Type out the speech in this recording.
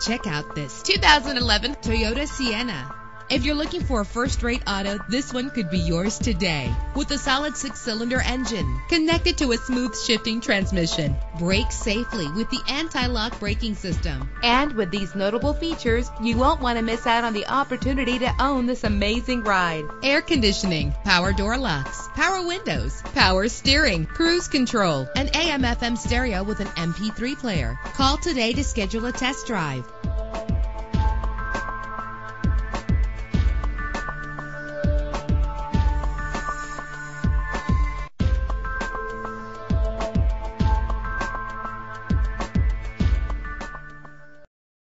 Check out this 2011 Toyota Sienna. If you're looking for a first-rate auto, this one could be yours today. With a solid six-cylinder engine connected to a smooth shifting transmission, brake safely with the anti-lock braking system. And with these notable features, you won't want to miss out on the opportunity to own this amazing ride. Air conditioning, power door locks, power windows, power steering, cruise control, and AM/FM stereo with an MP3 player. Call today to schedule a test drive.